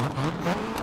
Mm-hmm.